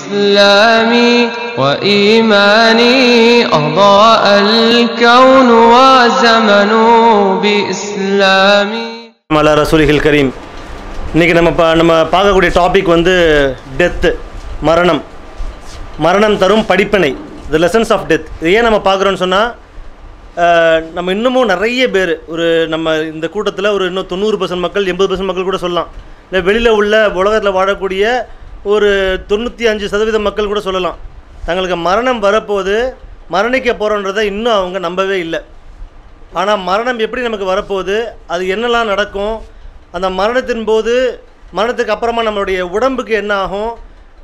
بإسلامي وإيماني أضاء الكون وزمن بإسلامي மலா ரசூலிகள் கரீம் இன்றைக்கி நம்ம பா நம்ம பார்க்கக்கூடிய டாபிக் வந்து டெத்து மரணம் மரணம் தரும் படிப்பினை த லெசன்ஸ் ஆஃப் டெத் இது ஏன் நம்ம பார்க்குறோன்னு சொன்னால் நம்ம இன்னமும் நிறைய பேர் ஒரு நம்ம இந்த கூட்டத்தில் ஒரு இன்னும் தொண்ணூறு பர்சன்ட் மக்கள் எண்பது பர்சன்ட் மக்கள் கூட சொல்லலாம் இல்லை வெளியில் உள்ள உலகத்தில் வாழக்கூடிய ஒரு தொண்ணூற்றி அஞ்சு சதவீத மக்கள் கூட சொல்லலாம். தங்களுக்கு மரணம் வரப்போகுது மரணிக்க போகிறோன்றதை இன்னும் அவங்க நம்பவே இல்லை. ஆனால் மரணம் எப்படி நமக்கு வரப்போகுது அது என்னெல்லாம் நடக்கும் அந்த மரணத்தின் போது மரணத்துக்கு அப்புறமா நம்மளுடைய உடம்புக்கு என்ன ஆகும்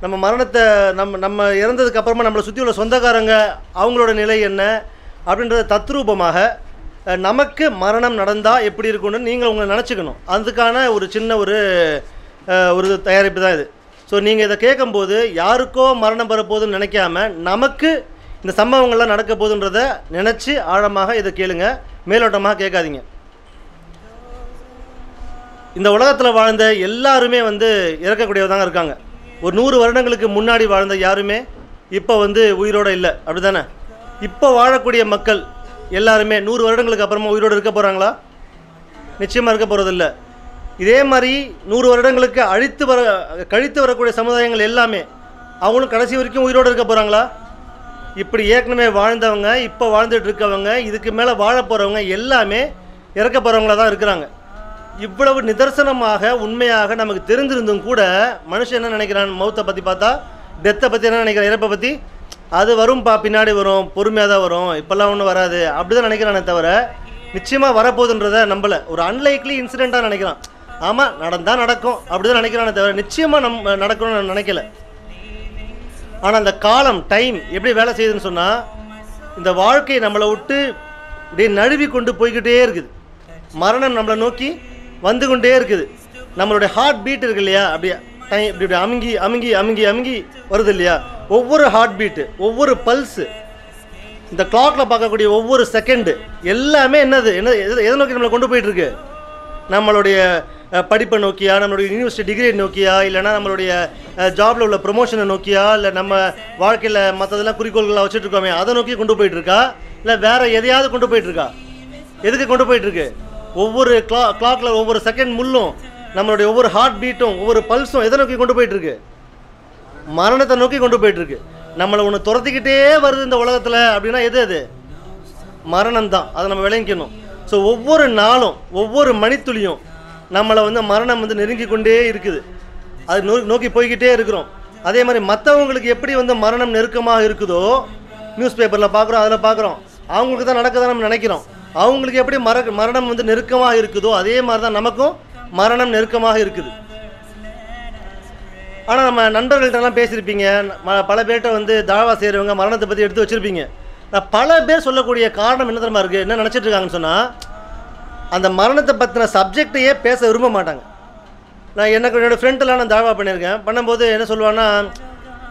நம்ம மரணத்தை நம்ம நம்ம இறந்ததுக்கு அப்புறமா நம்மளை சுற்றி உள்ள சொந்தக்காரங்க அவங்களோட நிலை என்ன அப்படின்றத தத்ரூபமாக நமக்கு மரணம் நடந்தால் எப்படி இருக்கும்னு நீங்கள் உங்களை நினச்சிக்கணும். அதுக்கான ஒரு சின்ன ஒரு ஒரு தயாரிப்பு தான் இது. ஸோ நீங்கள் இதை கேட்கும்போது யாருக்கோ மரணம் வரப்போகுதுன்னு நினைக்காம நமக்கு இந்த சம்பவங்கள்லாம் நடக்க போகுதுன்றத நினச்சி ஆழமாக இதை கேளுங்க. மேலோட்டமாக கேட்காதீங்க. இந்த உலகத்தில் வாழ்ந்த எல்லாருமே வந்து இறக்கக்கூடியவதாங்க இருக்காங்க. ஒரு நூறு வருடங்களுக்கு முன்னாடி வாழ்ந்த யாருமே இப்போ வந்து உயிரோடு இல்லை. அப்படி தானே இப்போ வாழக்கூடிய மக்கள் எல்லாருமே நூறு வருடங்களுக்கு அப்புறமா உயிரோடு இருக்க போகிறாங்களா நிச்சயமாக இருக்க போகிறதில்ல இதே மாதிரி நூறு வருடங்களுக்கு அழித்து வர கழித்து வரக்கூடிய சமுதாயங்கள் எல்லாமே அவங்களும் கடைசி வரைக்கும் உயிரோடு இருக்க போகிறாங்களா இப்படி ஏற்கனவே வாழ்ந்தவங்க இப்போ வாழ்ந்துட்டு இருக்கவங்க இதுக்கு மேலே வாழ போகிறவங்க எல்லாமே இறக்க போகிறவங்களா தான் இருக்கிறாங்க. இவ்வளவு நிதர்சனமாக உண்மையாக நமக்கு தெரிஞ்சிருந்தும் கூட மனுஷன் என்ன நினைக்கிறான்? மௌத்தை பற்றி பார்த்தா டெத்தை பற்றி என்ன நினைக்கிறான்? இறப்பை பற்றி அது வரும்பா பின்னாடி வரும் பொறுமையாக தான் வரும் இப்போல்லாம் ஒன்றும் வராது அப்படி தான் நினைக்கிறானே தவிர நிச்சயமாக வரப்போகுதுன்றதை நம்பலை. ஒரு அன்லைக்லி இன்சிடெண்ட்டாக நினைக்கிறான். ஆமாம் நடந்தால் நடக்கும். அப்படி தான் நினைக்கிறானே தவிர நிச்சயமாக நம் நடக்கணும்னு நான் நினைக்கல. ஆனால் அந்த காலம் டைம் எப்படி வேலை செய்யுதுன்னு சொன்னால் இந்த வாழ்க்கையை நம்மளை விட்டு இப்படியே நழுவி கொண்டு போய்கிட்டே இருக்குது. மரணம் நம்மளை நோக்கி வந்து கொண்டே இருக்குது. நம்மளுடைய ஹார்ட் பீட் இருக்கு இல்லையா? அப்படியே டைம் இப்படி இப்படி அமுங்கி அமுங்கி அமுங்கி அமுங்கி வருது இல்லையா? ஒவ்வொரு ஹார்ட் பீட்டு ஒவ்வொரு பல்ஸு இந்த கிளாக்ல பார்க்கக்கூடிய ஒவ்வொரு செகண்டு எல்லாமே என்னது? என்ன எதை எதை நோக்கி நம்மளை கொண்டு போயிட்டு இருக்கு? நம்மளுடைய படிப்பை நோக்கியா நம்மளுடைய யூனிவர்சிட்டி டிகிரியை நோக்கியா இல்லைன்னா நம்மளுடைய ஜாப்ல உள்ள ப்ரொமோஷனை நோக்கியா இல்லை நம்ம வாழ்க்கையில் மற்றதெல்லாம் குறிக்கோள்களை வச்சுட்டு இருக்கோமே அதை நோக்கி கொண்டு போயிட்டு இருக்கா இல்லை வேற எதையாவது கொண்டு போயிட்டு இருக்கா எதுக்கு கொண்டு போயிட்டு இருக்கு ஒவ்வொரு கிளா கிளாக்ல ஒவ்வொரு செகண்ட் முள்ளும் நம்மளுடைய ஒவ்வொரு ஹார்ட் பீட்டும் ஒவ்வொரு பல்ஸும் எதை நோக்கி கொண்டு போயிட்டு இருக்கு மரணத்தை நோக்கி கொண்டு போயிட்டு இருக்கு நம்மளை ஒன்று துரத்திக்கிட்டே வருது இந்த உலகத்தில் அப்படின்னா எது அது? மரணம் தான் அதை நம்ம விளங்கிக்கணும். ஸோ ஒவ்வொரு நாளும் ஒவ்வொரு மணித்துளியும் நம்மளை வந்து மரணம் வந்து நெருங்கி கொண்டே இருக்குது. அது நோ நோக்கி போய்கிட்டே இருக்கிறோம். அதே மாதிரி மற்றவங்களுக்கு எப்படி வந்து மரணம் நெருக்கமாக இருக்குதோ நியூஸ் பேப்பரில் பார்க்குறோம் அதில் பார்க்குறோம் அவங்களுக்கு தான் நடக்குதுன்னு நம்ம நினைக்கிறோம். அவங்களுக்கு எப்படி மர மரணம் வந்து நெருக்கமாக இருக்குதோ அதே மாதிரி தான் நமக்கும் மரணம் நெருக்கமாக இருக்குது. ஆனால் நம்ம நண்பர்கள்ட்டெல்லாம் பேசியிருப்பீங்க. ம- பல பேர்கிட்ட வந்து தாவா செய்கிறவங்க மரணத்தை பற்றி எடுத்து வச்சுருப்பீங்க. நான் பல பேர் சொல்லக்கூடிய காரணம் என்ன தெரியுமா இருக்குது என்ன நினச்சிட்டு இருக்காங்கன்னு சொன்னால் அந்த மரணத்தை பற்றின சப்ஜெக்டையே பேச விரும்ப மாட்டாங்க. நான் எனக்கு என்னோடய ஃப்ரெண்டெல்லாம் நான் தாழ்வா பண்ணியிருக்கேன். பண்ணும்போது என்ன சொல்லுவான்னா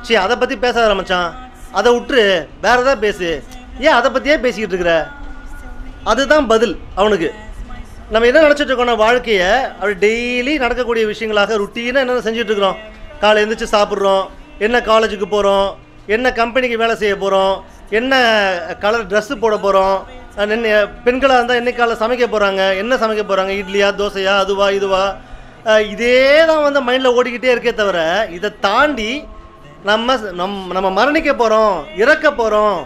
சீ அதை பற்றி பேச ஆரம்பித்தான் அதை விட்டுரு வேறு எதாவது பேசு. ஏன் அதை பற்றியே பேசிக்கிட்டு இருக்கிற? அதுதான் பதில் அவனுக்கு. நம்ம என்ன நினச்சிட்டு இருக்கோம்னா வாழ்க்கையை அப்படி டெய்லி நடக்கக்கூடிய விஷயங்களாக ருட்டீனாக என்னென்ன செஞ்சிட்ருக்குறோம் இருக்கிறோம். காலை எழுந்திரிச்சு சாப்பிட்றோம். என்ன காலேஜுக்கு போகிறோம் என்ன கம்பெனிக்கு வேலை செய்ய போகிறோம் என்ன கலர் ட்ரெஸ்ஸு போட போகிறோம் என்ன பெண்களாக இருந்தால் என்னைக்கால சமைக்க போகிறாங்க என்ன சமைக்க போகிறாங்க இட்லியா தோசையா அதுவா இதுவா? இதே தான் வந்து மைண்டில் ஓடிக்கிட்டே இருக்கே தவிர இதை தாண்டி நம்ம நம் நம்ம மரணிக்க போகிறோம் இறக்க போகிறோம்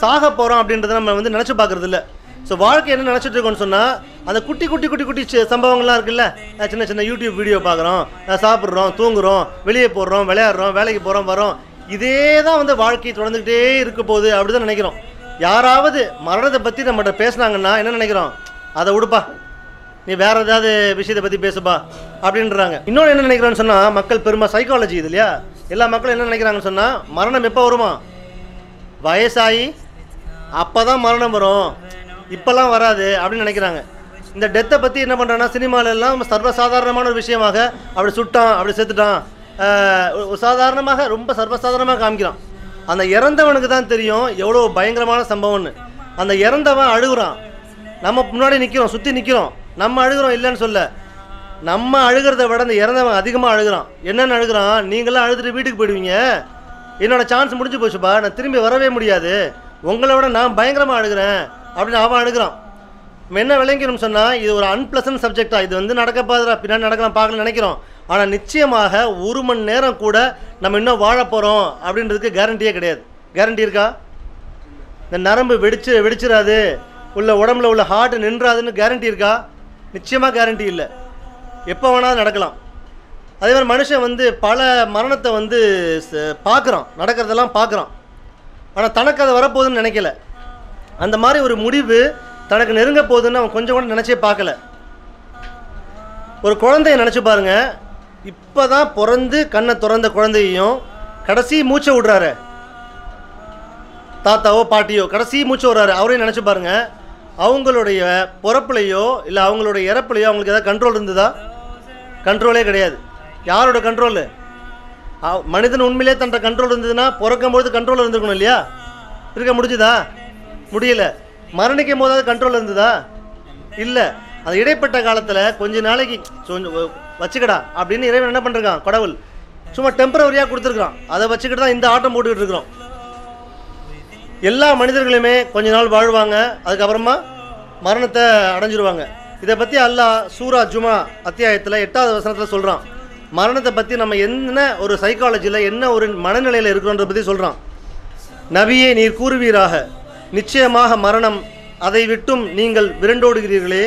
சாக போகிறோம் அப்படின்றத நம்ம வந்து நினச்சி பார்க்குறது இல்லை ஸோ வாழ்க்கை என்ன நினச்சிட்டு இருக்கோம்னு சொன்னால் அந்த குட்டி குட்டி குட்டி குட்டி சம்பவங்கள்லாம் இருக்குல்ல? சின்ன சின்ன யூடியூப் வீடியோ பார்க்குறோம். சாப்பிட்றோம் தூங்குறோம் வெளியே போடுறோம் விளையாடுறோம் வேலைக்கு போகிறோம் வரோம். இதே தான் வந்து வாழ்க்கையை தொடர்ந்துக்கிட்டே இருக்க போகுது அப்படி தான் நினைக்கிறோம். யாராவது மரணத்தை பற்றி நம்மகிட்ட பேசுனாங்கன்னா என்ன நினைக்கிறோம்? அதை விடுப்பா நீ வேற ஏதாவது விஷயத்தை பற்றி பேசுப்பா அப்படின்றாங்க. இன்னொன்று என்ன நினைக்கிறோன்னு சொன்னால் மக்கள் பெருமை சைக்காலஜி இது இல்லையா? எல்லா மக்களும் என்ன நினைக்கிறாங்கன்னு சொன்னால் மரணம் எப்போ வருமா? வயசாகி அப்போ தான் மரணம் வரும். இப்போல்லாம் வராது அப்படின்னு நினைக்கிறாங்க. இந்த டெத்தை பற்றி என்ன பண்ணுறாங்கன்னா சினிமாலெல்லாம் சர்வசாதாரணமான ஒரு விஷயமாக அப்படி சுட்டான் அப்படி செத்துட்டான். ஒரு சாதாரணமாக ரொம்ப சர்வசாதாரணமாக காமிக்கிறான். அந்த இறந்தவனுக்கு தான் தெரியும் எவ்வளோ பயங்கரமான சம்பவம்னு. அந்த இறந்தவன் அழுகுறான். நம்ம முன்னாடி நிற்கிறோம் சுற்றி நிற்கிறோம் நம்ம அழுகுறோம் இல்லைன்னு சொல்ல. நம்ம அழுகிறத விட இந்த இறந்தவன் அதிகமாக அழுகிறான். என்னென்னு அழுகிறான்? நீங்களாம் அழுதுட்டு வீட்டுக்கு போயிடுவீங்க. என்னோட சான்ஸ் முடிஞ்சு போச்சுப்பா. நான் திரும்பி வரவே முடியாது. உங்களை விட நான் பயங்கரமாக அழுகிறேன். அப்படின்னு அவன் அழுகிறான். என்ன விளங்கிக்கணும்னு சொன்னால் இது ஒரு அன்பிளசன்ட் சப்ஜெக்டா இது வந்து நடக்க பாதுரா பின்னாடி நடக்கலாம் பார்க்கணும்னு நினைக்கிறோம். ஆனால் நிச்சயமாக ஒரு மணி நேரம் கூட நம்ம இன்னும் வாழ போகிறோம் அப்படின்றதுக்கு கேரண்டியே கிடையாது. கேரண்டி இருக்கா? இந்த நரம்பு வெடிச்சு வெடிச்சிடாது உள்ள உடம்புல உள்ள ஹார்ட் நின்றாதுன்னு கேரண்டி இருக்கா? நிச்சயமாக கேரண்டி இல்லை. எப்போ வேணாலும் நடக்கலாம். அதே மாதிரி மனுஷன் வந்து பல மரணத்தை வந்து பார்க்குறான். நடக்கிறதெல்லாம் பார்க்குறான். ஆனால் தனக்கு அது வரப்போகுதுன்னு நினைக்கல. அந்த மாதிரி ஒரு முடிவு தனக்கு நெருங்க போகுதுன்னு அவன் கொஞ்சம் கூட நினச்சே பார்க்கல. ஒரு குழந்தைய நினச்சி பாருங்கள் இப்போ தான் பிறந்து கண்ணை திறந்த குழந்தையையும் கடைசி மூச்சை விடுறாரு. தாத்தாவோ பாட்டியோ கடைசி மூச்சு விடுறாரு. அவரையும் நினச்சி பாருங்கள் அவங்களுடைய பிறப்புலையோ இல்லை அவங்களுடைய இறப்புலையோ அவங்களுக்கு எதாவது கண்ட்ரோல் இருந்ததா? கண்ட்ரோலே கிடையாது. யாரோட கண்ட்ரோலு மனிதன் உண்மையிலே தன்ற கண்ட்ரோல் இருந்ததுன்னா பிறக்கும்பொழுது கண்ட்ரோல் இருந்திருக்கணும் இல்லையா? இருக்க முடிஞ்சுதா? முடியல. மரணிக்கும் போதாவது கண்ட்ரோல் இருந்ததா? இல்லை. அது இடைப்பட்ட காலத்தில் கொஞ்ச நாளைக்கு கொஞ்சம் வச்சுக்கடா அப்படின்னு இறைவன் என்ன பண்ணிருக்கான்? கடவுள். சும்மா டெம்பரவரியாக கொடுத்துருக்கான் அதை வச்சுக்கிட்டு தான் இந்த ஆட்டம் போட்டுக்கிட்டு இருக்கிறோம். எல்லா மனிதர்களுமே கொஞ்ச நாள் வாழ்வாங்க. அதுக்கப்புறமா மரணத்தை அடைஞ்சிருவாங்க. இதை பற்றி அல்லாஹ் சூரா ஜுமா அத்தியாயத்தில் எட்டாவது வசனத்தில் சொல்கிறான் மரணத்தை பற்றி நம்ம என்ன ஒரு சைக்காலஜியில் என்ன ஒரு மனநிலையில் இருக்கிறோன்றத பற்றி சொல்கிறான் நபியே நீர் கூறுவீராக. நிச்சயமாக மரணம். அதை விட்டும் நீங்கள் விரண்டோடுகிறீர்களே.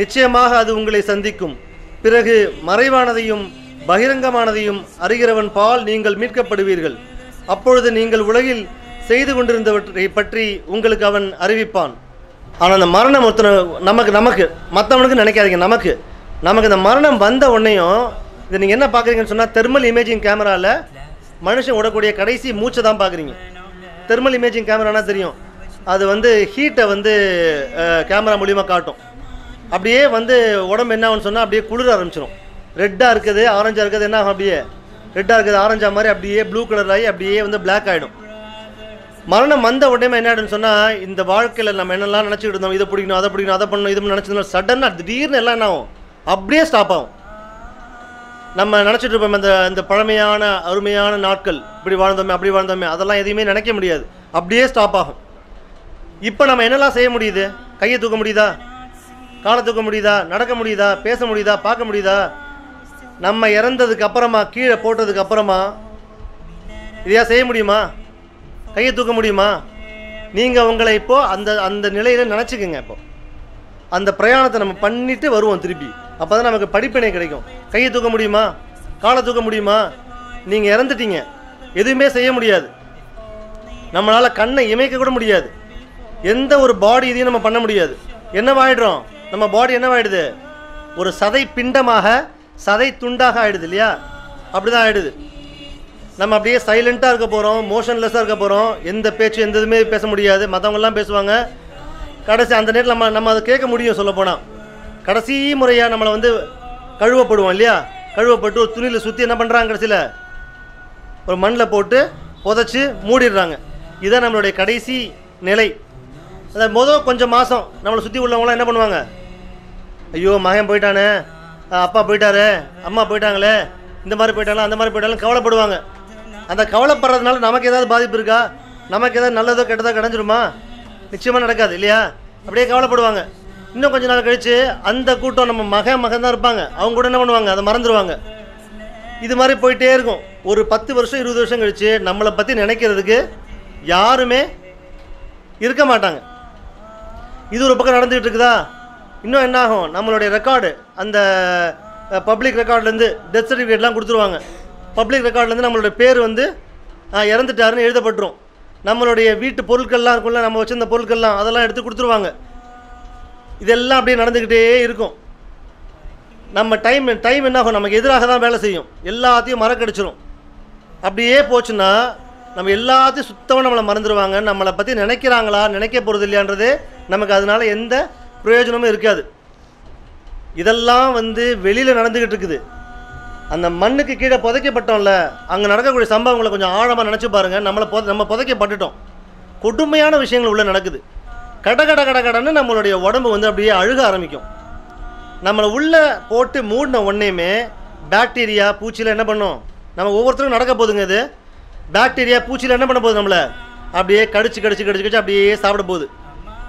நிச்சயமாக அது உங்களை சந்திக்கும். பிறகு மறைவானதையும் பகிரங்கமானதையும் அறிகிறவன் பால் நீங்கள் மீட்கப்படுவீர்கள். அப்பொழுது நீங்கள் உலகில் செய்து கொண்டிருந்தவற்றை பற்றி உங்களுக்கு அவன் அறிவிப்பான். ஆனால் அந்த மரணம் ஒருத்தனை நமக்கு நமக்கு மற்றவனுக்கு நினைக்காதீங்க நமக்கு. நமக்கு இந்த மரணம் வந்த உடனேயும் இதை நீங்கள் என்ன பார்க்குறீங்கன்னு சொன்னால் தெர்மல் இமேஜிங் கேமராவில் மனுஷன் விடக்கூடிய கடைசி மூச்சை தான் பார்க்குறீங்க. தெர்மல் இமேஜிங் கேமரானா தெரியும். அது வந்து ஹீட்டை வந்து கேமரா மூலிமா காட்டும். அப்படியே வந்து உடம்பு என்ன ஆகும்னு சொன்னால் அப்படியே குளிர ஆரம்பிச்சிடும் ரெட்டாக இருக்குது ஆரஞ்சாக இருக்குது என்ன ஆகும் அப்படியே? ரெட்டாக இருக்குது ஆரஞ்சா மாதிரி அப்படியே ப்ளூ கலர் ஆகி அப்படியே வந்து பிளாக் ஆகிடும் மரணம் வந்த உடனே என்ன ஆகிடும்னு சொன்னால் இந்த வாழ்க்கையில் நம்ம என்னெல்லாம் நினச்சிக்கிட்டு இருந்தோம் இதை பிடிக்கணும் அதை பிடிக்கணும் அதை பண்ணணும் இது நினச்சிருந்தோம் சடனாக திடீர்னு எல்லாம் என்ன ஆகும்? அப்படியே ஸ்டாப் ஆகும். நம்ம நினச்சிட்டு இருப்போம் அந்த இந்த பழமையான அருமையான நாட்கள் இப்படி வாழ்ந்தோமே அப்படி வாழ்ந்தோமே அதெல்லாம் எதையுமே நினைக்க முடியாது. அப்படியே ஸ்டாப் ஆகும். இப்போ நம்ம என்னெல்லாம் செய்ய முடியுது? கையை தூக்க முடியுதா? காலை தூக்க முடியுதா? நடக்க முடியுதா? பேச முடியுதா? பார்க்க முடியுதா? நம்ம இறந்ததுக்கு அப்புறமா கீழே போட்டதுக்கு அப்புறமா இதையா செய்ய முடியுமா? கையை தூக்க முடியுமா? நீங்கள் உங்களை இப்போ அந்த அந்த நிலையில் நினச்சிக்கோங்க இப்போ. அந்த பிரயாணத்தை நம்ம பண்ணிட்டு வருவோம் திருப்பி. அப்போ தான் நமக்கு படிப்பினை கிடைக்கும். கையை தூக்க முடியுமா? காலை தூக்க முடியுமா? நீங்கள் இறந்துட்டீங்க. எதுவுமே செய்ய முடியாது. நம்மளால் கண்ணை இமைக்க கூட முடியாது. எந்த ஒரு பாடி இதையும் நம்ம பண்ண முடியாது. என்னவாயிடுறோம்? நம்ம பாடி என்னவாயிடுது? ஒரு சதை பிண்டமாக சதை துண்டாக ஆயிடுது இல்லையா? அப்படி தான் ஆயிடுது. நம்ம அப்படியே சைலண்ட்டாக இருக்க போகிறோம் மோஷன்லெஸ்ஸாக இருக்க போகிறோம் எந்த பேச்சு எந்த இதுவுமே பேச முடியாது. மற்றவங்கெல்லாம் பேசுவாங்க. கடைசி அந்த நேரத்தில் நம்ம நம்ம அதை கேட்க முடியும் சொல்லப்போனால் கடைசி முறையாக நம்மளை வந்து கழுவப்படுவோம் இல்லையா? கழுவப்பட்டு ஒரு துணியில் சுற்றி என்ன பண்ணுறாங்க கடைசியில்? ஒரு மண்ணில் போட்டு புதைச்சி மூடிடுறாங்க. இதுதான் நம்மளுடைய கடைசி நிலை. அந்த மொதல் கொஞ்சம் மாதம் நம்மளை சுற்றி உள்ளவங்களாம் என்ன பண்ணுவாங்க? ஐயோ மகன் போயிட்டானே. அப்பா போயிட்டாரு. அம்மா போயிட்டாங்களே. இந்த மாதிரி போயிட்டாலும் அந்த மாதிரி போயிட்டாலும் கவலைப்படுவாங்க. அந்த கவலைப்படுறதுனால நமக்கு ஏதாவது பாதிப்பு இருக்கா? நமக்கு ஏதாவது நல்லதோ கெட்டதோ கிடைஞ்சிருமா? நிச்சயமாக நடக்காது இல்லையா? அப்படியே கவலைப்படுவாங்க. இன்னும் கொஞ்ச நாள் கழித்து அந்த கூட்டம் நம்ம மகன் மகன் தான் இருப்பாங்க. அவங்க கூட என்ன பண்ணுவாங்க? அதை மறந்துடுவாங்க இது மாதிரி போயிட்டே இருக்கும். ஒரு பத்து வருஷம் இருபது வருஷம் கழிச்சு நம்மளை பற்றி நினைக்கிறதுக்கு யாருமே இருக்க மாட்டாங்க. இது ஒரு பக்கம் நடந்துகிட்டு இருக்குதா இன்னும் என்ன ஆகும்? நம்மளுடைய ரெக்கார்டு அந்த பப்ளிக் ரெக்கார்ட்லேருந்து டெத் சர்டிஃபிகேட்லாம் கொடுத்துருவாங்க. பப்ளிக் ரெக்கார்ட்லேருந்து நம்மளுடைய பேர் வந்து இறந்துட்டாருன்னு எழுதப்பட்டுரும். நம்மளுடைய வீட்டு பொருட்கள்லாம் இருக்கும்ல நம்ம வச்சிருந்த பொருட்கள்லாம் அதெல்லாம் எடுத்து கொடுத்துருவாங்க. இதெல்லாம் அப்படியே நடந்துக்கிட்டே இருக்கும். நம்ம டைம் டைம் என்ன ஆகும்? நமக்கு எதிராக தான் வேலை செய்யும். எல்லாத்தையும் மறக்கடிச்சிரும். அப்படியே போச்சுன்னா நம்ம எல்லாத்தையும் சுத்தமாக நம்மளை மறந்துடுவாங்க நம்மளை பற்றி நினைக்கிறாங்களா நினைக்க போகிறது இல்லையான்றது நமக்கு அதனால எந்த பிரயோஜனமும் இருக்காது. இதெல்லாம் வந்து வெளியில் நடந்துக்கிட்டு இருக்குது. அந்த மண்ணுக்கு கீழே புதைக்கப்பட்டோம்ல அங்கே நடக்கக்கூடிய சம்பவங்களை கொஞ்சம் ஆழமாக நினச்சி பாருங்கள் நம்மளை புத நம்ம புதைக்கப்பட்டுட்டோம். கொடுமையான விஷயங்கள் உள்ளே நடக்குது. கட கட கட கடன்னு நம்மளுடைய உடம்பு வந்து அப்படியே அழுக ஆரம்பிக்கும். நம்மளை உள்ளே போட்டு மூடின உடனேயுமே பாக்டீரியா பூச்சியில் என்ன பண்ணும்? நம்ம ஒவ்வொருத்தரும் நடக்க போகுதுங்க இது. பாக்டீரியா பூச்சியில் என்ன பண்ண போகுது நம்மளை? அப்படியே கடிச்சு கடிச்சு கடிச்சு கடிச்சு அப்படியே சாப்பிட போகுது.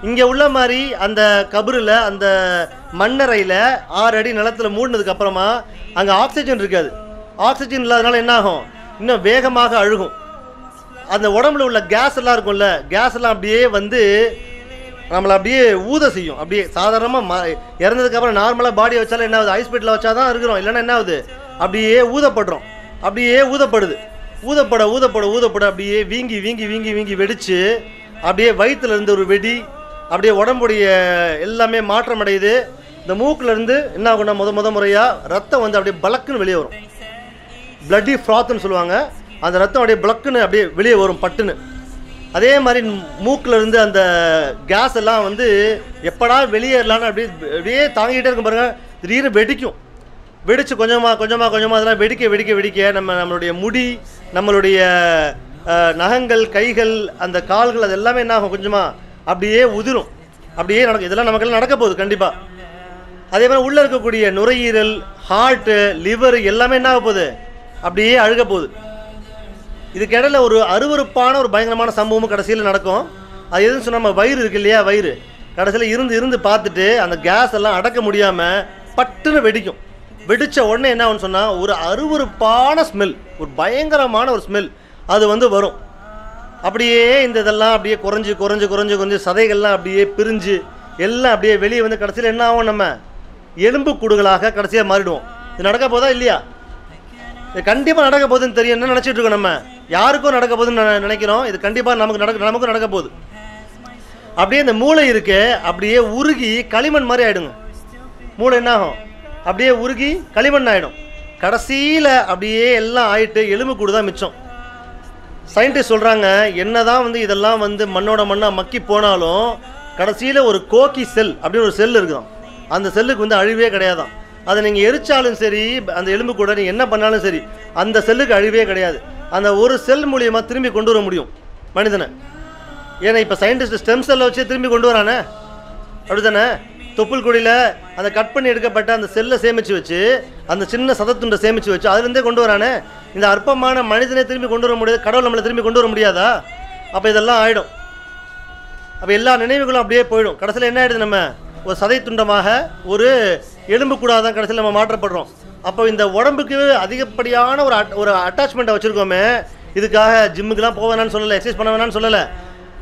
இங்கே உள்ள மாதிரி அந்த கபரில் அந்த மண்ணறையில் ஆறு அடி நிலத்துல மூடினதுக்கு அப்புறமா அங்கே ஆக்சிஜன் இருக்காது ஆக்சிஜன் இல்லாதனால என்ன ஆகும் இன்னும் வேகமாக அழுகும். அந்த உடம்புல உள்ள கேஸ் எல்லாம் இருக்கும்ல கேஸ் எல்லாம் அப்படியே வந்து நம்மளை அப்படியே ஊத செய்யும். அப்படியே சாதாரணமாக ம இறந்ததுக்கப்புறம் நார்மலாக பாடி வச்சாலும் என்ன ஆகுது? ஹாஸ்பிட்டலில் வச்சா தான் இருக்கிறோம். இல்லைன்னா என்ன ஆகுது? அப்படியே ஊதப்படுறோம். அப்படியே ஊதப்படுது. ஊதப்பட ஊதப்பட ஊதப்பட அப்படியே வீங்கி வீங்கி வீங்கி வீங்கி வெடித்து அப்படியே வயிற்றுல இருந்து ஒரு வெடி அப்படியே உடம்புடைய எல்லாமே மாற்றம் அடையுது இந்த மூக்கிலேருந்து என்ன ஆகும்னா முத முத முறையாக ரத்தம் வந்து அப்படியே பலக்குன்னு வெளியே வரும். பிளட்டி ஃப்ராத்துன்னு சொல்லுவாங்க. அந்த ரத்தம் அப்படியே பிளக்குன்னு அப்படியே வெளியே வரும் பட்டுன்னு. அதே மாதிரி மூக்கில் இருந்து அந்த கேஸ் எல்லாம் வந்து எப்படா வெளியேறலான்னு அப்படியே அப்படியே தாங்கிட்டே இருக்கும் பாருங்கள் திடீர்னு வெடிக்கும். வெடித்து கொஞ்சமாக கொஞ்சமாக கொஞ்சமாக அதெல்லாம் வெடிக்க வெடிக்க வெடிக்க நம்ம நம்மளுடைய முடி நம்மளுடைய நகங்கள் கைகள் அந்த கால்கள் அது எல்லாமே என்ன ஆகும் கொஞ்சமாக அப்படியே உதிரும். அப்படியே நடக்கும். இதெல்லாம் நமக்கெல்லாம் நடக்க போகுது கண்டிப்பாக அதே மாதிரி உள்ளே இருக்கக்கூடிய நுரையீரல் ஹார்ட்டு லிவர் எல்லாமே என்ன ஆக போகுது? அப்படியே அழுக போகுது. இதுக்கு இடையில ஒரு அருவருப்பான ஒரு பயங்கரமான சம்பவமும் கடைசியில் நடக்கும். அது எதுன்னு சொன்னால் நம்ம வயிறு இருக்கு இல்லையா வயிறு. கடைசியில் இருந்து இருந்து பார்த்துட்டு அந்த கேஸ் எல்லாம் அடக்க முடியாமல் பட்டுன்னு வெடிக்கும். வெடித்த உடனே என்ன ஆகும்னு சொன்னால் ஒரு அருவருப்பான ஸ்மெல் ஒரு பயங்கரமான ஒரு ஸ்மெல் அது வந்து வரும். அப்படியே இந்த இதெல்லாம் அப்படியே குறைஞ்சி குறைஞ்சி குறைஞ்சி குறைஞ்சி சதைகள்லாம் அப்படியே பிரிஞ்சு எல்லாம் அப்படியே வெளியே வந்து கடைசியில் என்ன ஆகும் நம்ம? எலும்பு கூடுகளாக கடைசியாக மாறிடுவோம். இது நடக்க போதா இல்லையா? இது கண்டிப்பாக நடக்க போகுதுன்னு தெரியும். என்ன நினச்சிட்டு இருக்கோம் நம்ம? யாருக்கும் நடக்க போகுதுன்னு நினைக்கிறோம். இது கண்டிப்பாக நமக்கு நடக்க நமக்கும் நடக்க போகுது. அப்படியே இந்த மூளை இருக்கு அப்படியே உருகி களிமண் மாதிரி ஆகிடுங்க மூளை என்ன ஆகும்? அப்படியே உருகி களிமண் ஆகிடும் கடைசியில் அப்படியே எல்லாம் ஆயிட்டு எலும்பு கூடு தான் மிச்சம். சயின்டிஸ்ட் சொல்கிறாங்க என்னதான் வந்து இதெல்லாம் வந்து மண்ணோட மண்ணாக மக்கி போனாலும் கடைசியில் ஒரு கோக்கி செல் அப்படின்னு ஒரு செல் இருக்குதாம் அந்த செல்லுக்கு வந்து அழிவே கிடையாதான் அதை நீங்கள் எரிச்சாலும் சரி அந்த எலும்பு கூட நீங்கள் என்ன பண்ணாலும் சரி அந்த செல்லுக்கு அழிவே கிடையாது. அந்த ஒரு செல் மூலியமாக திரும்பி கொண்டு வர முடியும் மனிதனை. ஏன்னா இப்போ சயின்டிஸ்ட் ஸ்டெம் செல்லை வச்சு திரும்பி கொண்டு வரானே? அப்படிதானே தானே கொடியில் அந்த கட் பண்ணி எடுக்கப்பட்ட அந்த செல்லை சேமித்து வச்சு அந்த சின்ன சதத்துண்டை சேமித்து வச்சு அதுலேருந்தே கொண்டு வரானே. இந்த அற்பமான மனிதனை திரும்பி கொண்டு வர முடியாது கடவுள் நம்மளை திரும்பி கொண்டு வர முடியாதா? அப்போ இதெல்லாம் ஆகிடும் அப்போ எல்லா நினைவுகளும் அப்படியே போயிடும். கடைசியில் என்ன ஆயிடுது நம்ம? ஒரு சதை துண்டமாக ஒரு எலும்பு கூடாதான் கடைசியில் நம்ம மாற்றப்படுறோம். அப்போ இந்த உடம்புக்கு அதிகப்படியான ஒரு அட்- ஒரு அட்டாச்மெண்ட்டை வச்சுருக்கோமே இதுக்காக ஜிம்முக்கெலாம் போக வேணாம்னு சொல்லலை எக்ஸசைஸ் பண்ண வேணாம்னு சொல்லலை.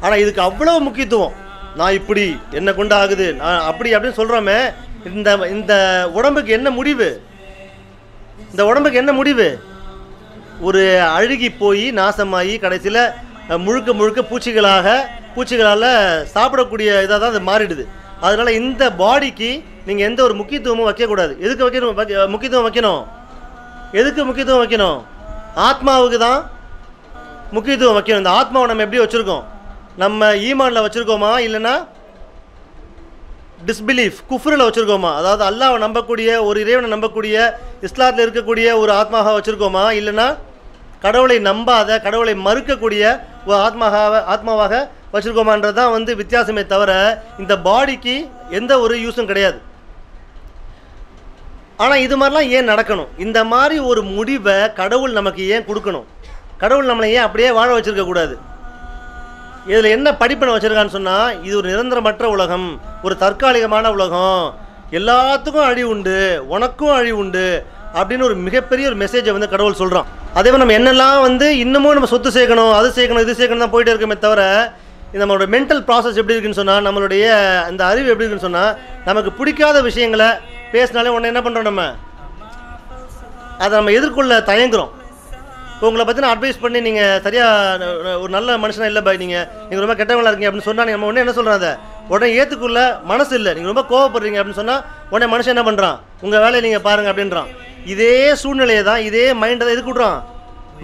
ஆனால் இதுக்கு அவ்வளோ முக்கியத்துவம். நான் இப்படி என்ன கொண்டு ஆகுது நான் அப்படி அப்படின்னு சொல்கிறோமே இந்த இந்த உடம்புக்கு என்ன முடிவு? இந்த உடம்புக்கு என்ன முடிவு? ஒரு அழுகி போய் நாசமாகி கடைசியில் முழுக்க முழுக்க பூச்சிகளாக பூச்சிகளால் சாப்பிடக்கூடிய இதாக தான் அது மாறிடுது. அதனால் இந்த பாடிக்கு நீங்கள் எந்த ஒரு முக்கியத்துவமும் வைக்கக்கூடாது. எதுக்கு வைக்கணும்? வைக்க- முக்கியத்துவம் வைக்கணும். எதுக்கு முக்கியத்துவம் வைக்கணும்? ஆத்மாவுக்கு தான் முக்கியத்துவம் வைக்கணும். இந்த ஆத்மாவை நம்ம எப்படி வச்சுருக்கோம்? நம்ம ஈமானில் வச்சுருக்கோமா இல்லைன்னா டிஸ்பிலீஃப் குஃப்ரில் வச்சுருக்கோமா? அதாவது அல்லாவை நம்பக்கூடிய ஒரு இறைவனை நம்பக்கூடிய இஸ்லாத்தில் இருக்கக்கூடிய ஒரு ஆத்மாக வச்சுருக்கோமா இல்லைன்னா கடவுளை நம்பாத கடவுளை மறுக்கக்கூடிய ஒரு ஆத்மாவாக ஆத்மாவாக வச்சுருக்கோமான்றது தான் வந்து வித்தியாசமே தவிர இந்த பாடிக்கு எந்த ஒரு யூஸும் கிடையாது. ஆனால் இது மாதிரிலாம் ஏன் நடக்கணும்? இந்த மாதிரி ஒரு முடிவை கடவுள் நமக்கு ஏன் கொடுக்கணும்? கடவுள் நம்மளை ஏன் அப்படியே வாழ வச்சுருக்கக்கூடாது? இதில் என்ன படிப்பினை வச்சுருக்கான்னு சொன்னால் இது ஒரு நிரந்தரமற்ற உலகம் ஒரு தற்காலிகமான உலகம். எல்லாத்துக்கும் அழிவு உண்டு உனக்கும் அழிவு உண்டு அப்படின்னு ஒரு மிகப்பெரிய ஒரு மெசேஜை வந்து கடவுள் சொல்கிறான் அதே மாதிரி நம்ம என்னெல்லாம் வந்து இன்னமும் நம்ம சொத்து சேர்க்கணும் அது சேர்க்கணும் இது சேர்க்கணும் தான் போயிட்டே இருக்கமே தவிர இது நம்மளோட மென்டல் ப்ராசஸ் எப்படி இருக்குன்னு சொன்னால் நம்மளுடைய அந்த அறிவு எப்படி இருக்குன்னு சொன்னால் நமக்கு பிடிக்காத விஷயங்களை பேசினாலே உடனே என்ன பண்ணுறோம் நம்ம? அதை நம்ம எதிர்கொள்ள தயங்குறோம். உங்களை பற்றின நான் அட்வைஸ் பண்ணி நீங்கள் சரியாக ஒரு நல்ல மனுஷனா இல்லை பாய் நீங்கள் நீங்கள் ரொம்ப கெட்டவங்களா இருக்கீங்க அப்படின்னு சொன்னால் நம்ம உடனே என்ன சொல்கிறோம் உடனே ஏற்றுக்குள்ள மனசு இல்லை. நீங்கள் ரொம்ப கோவப்படுறீங்க அப்படின்னு சொன்னால் உடனே மனுஷன் என்ன பண்ணுறான் உங்கள் வேலையை நீங்கள் பாருங்கள் அப்படின்றான். இதே சூழ்நிலையை தான் இதே மைண்டை தான் எதுக்கு விட்றான்?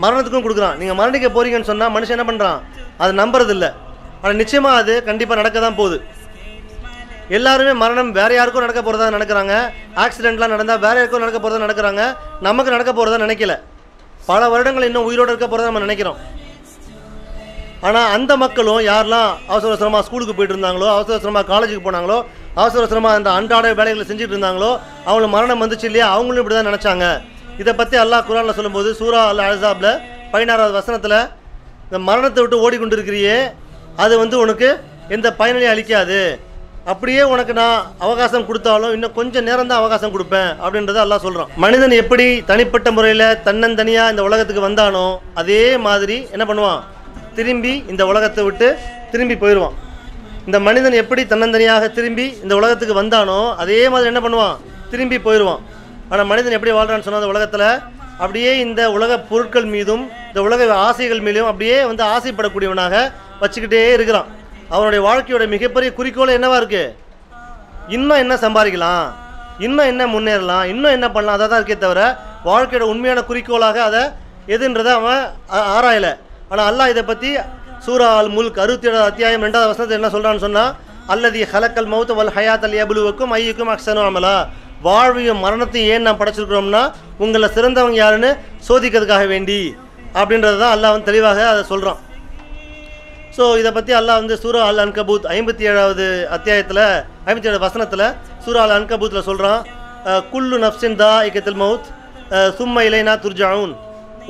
மரணத்துக்கும் கொடுக்குறான். நீங்கள் மரணிக்க போறீங்கன்னு சொன்னால் மனுஷன் என்ன பண்ணுறான் அது நம்புறது இல்லை. ஆனால் நிச்சயமாக அது கண்டிப்பாக நடக்க தான் போகுது. எல்லாருமே மரணம் வேற யாருக்கும் நடக்க போகிறதா நடக்கிறாங்க ஆக்சிடென்ட்லாம் நடந்தால் வேற யாருக்கும் நடக்க போகிறதா நடக்கிறாங்க நமக்கு நடக்க போகிறதா நினைக்கல. பல வருடங்கள் இன்னும் உயிரோடு இருக்க போகிறதா நம்ம நினைக்கிறோம். ஆனால் அந்த மக்களும் யாரெல்லாம் அவசர அவசரமாக ஸ்கூலுக்கு போயிட்டு இருந்தாங்களோ அவசர அவசரமாக காலேஜுக்கு போனாங்களோ அவசர அவசரமாக அந்த அன்றாட வேலைகளை செஞ்சுட்டு இருந்தாங்களோ அவங்களுக்கு மரணம் வந்துச்சு இல்லையா? அவங்களும் இப்படி தான் நினச்சாங்க. இதை பற்றி அல்லாஹ் குரானில் சொல்லும்போது சூரா அல் அசாபில் பதினாறாவது வசனத்தில் இந்த மரணத்தை விட்டு ஓடிக்கொண்டிருக்கிறியே அது வந்து உனக்கு எந்த பயனையும் அளிக்காது. அப்படியே உனக்கு நான் அவகாசம் கொடுத்தாலும் இன்னும் கொஞ்சம் நேரம் தான் அவகாசம் கொடுப்பேன் அப்படின்றத எல்லாம் சொல்கிறான் மனிதன் எப்படி தனிப்பட்ட முறையில் தன்னந்தனியாக இந்த உலகத்துக்கு வந்தானோ அதே மாதிரி என்ன பண்ணுவான்? திரும்பி இந்த உலகத்தை விட்டு திரும்பி போயிடுவான். இந்த மனிதன் எப்படி தன்னந்தனியாக திரும்பி இந்த உலகத்துக்கு வந்தானோ அதே மாதிரி என்ன பண்ணுவான்? திரும்பி போயிடுவான். ஆனால் மனிதன் எப்படி வாழ்கிறான்னு சொன்னால் அந்த உலகத்தில் அப்படியே இந்த உலக பொருட்கள் மீதும் இந்த உலக ஆசைகள் மீதும் அப்படியே வந்து ஆசைப்படக்கூடியவனாக வச்சுக்கிட்டே இருக்கிறான். அவனுடைய வாழ்க்கையோட மிகப்பெரிய குறிக்கோள் என்னவா இருக்கு? இன்னும் என்ன சம்பாதிக்கலாம்? இன்னும் என்ன முன்னேறலாம்? இன்னும் என்ன பண்ணலாம்? அதை தான் இருக்கே தவிர வாழ்க்கையோட உண்மையான குறிக்கோளாக அதை எதுன்றதை அவன் ஆ- ஆனால் அல்லாஹ் இதை பற்றி சூரா அல் முல்க் அறுபத்தி ஏழாவது அத்தியாயம் ரெண்டாவது வசனத்தை என்ன சொல்கிறான்னு சொன்னால் அல்லது ஹலக்கல் மௌத் வல் ஹயாத் அல் எபுலுவுக்கும் ஐயுக்கும் அக்சனு அமலா. வாழ்வையும் மரணத்தையும் ஏன் நான் படைச்சிருக்கிறோம்னா உங்களை சிறந்தவங்க யாருன்னு சோதிக்கிறதுக்காக வேண்டி. அப்படின்றது தான் அல்லாஹ் வந்து தெளிவாக அதை சொல்கிறான் ஸோ இதை பற்றி அல்லாஹ் வந்து சூரா அல் அன்கபூத் ஐம்பத்தி ஏழாவது அத்தியாயத்தில் ஐம்பத்தி ஏழு வசனத்தில் சூரா அல் அன்கபூத்தில் சொல்கிறான் குல்லு நப்சின் தா இக்கத்தில் மவுத் சும்ம இலைனா துர்ஜாவுன்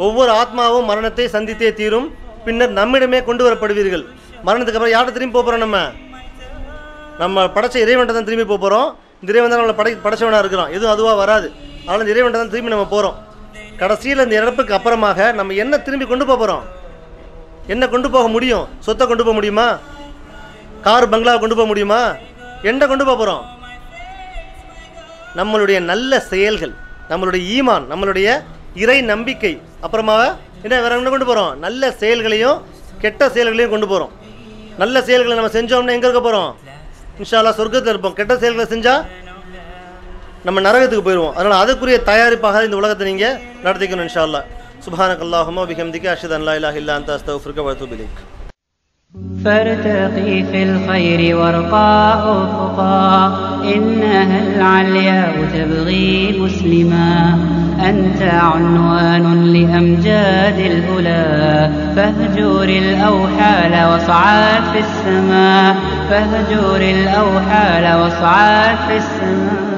ஒவ்வொரு ஆத்மாவும் மரணத்தை சந்தித்தே தீரும் பின்னர் நம்மிடமே கொண்டு வரப்படுவீர்கள். மரணத்துக்கு அப்புறம் யார்கிட்ட திரும்பி போகிறோம் நம்ம? நம்ம படைச்ச இறைவன்ட்ட தான் திரும்பி போக போகிறோம் இந்த இறைவன் தான் நம்மளை படை படைச்சவனாக இருக்கிறோம் எதுவும் அதுவாக வராது. அதனால் இந்த இறைவன்ட்ட தான் திரும்பி நம்ம போகிறோம் கடைசியில் இந்த இறப்புக்கு அப்புறமாக நம்ம என்ன திரும்பி கொண்டு போகிறோம் என்ன கொண்டு போக முடியும்? சொத்தை கொண்டு போக முடியுமா? கார் பங்களாவை கொண்டு போக முடியுமா? என்ன கொண்டு போக போகிறோம் நம்மளுடைய நல்ல செயல்கள் நம்மளுடைய ஈமான் நம்மளுடைய இறை நம்பிக்கை அப்புறமா என்ன வேற என்ன கொண்டு போகிறோம் நல்ல செயல்களையும் கெட்ட செயல்களையும் கொண்டு போகிறோம் நல்ல செயல்களை நம்ம செஞ்சோம்னா எங்கே இருக்க போகிறோம் இன்ஷால்லா சொர்க்கத்தில் இருப்போம். கெட்ட செயல்களை செஞ்சால் நம்ம நரகத்துக்கு போயிடுவோம் அதனால் அதுக்குரிய தயாரிப்பாக இந்த உலகத்தை நீங்கள் நடத்திக்கணும் இன்ஷால்லா سبحانك اللهم وبحمدك أشهد أن لا إله إلا أنت أستغفرك وأتوب إليك فارتقي في الخير وارقى أفقا إنها العلياء تبغي مسلما أنت عنوان لأمجاد الأولى فاهجر الأوحال واصعد في السماء فاهجر الأوحال واصعد في السماء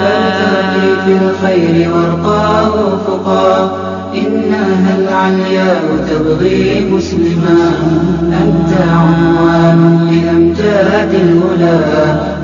فارتقي في الخير وارقى أفقا إنها العلياء تبغي مسلما أنت عنوان لأمجاد الهدى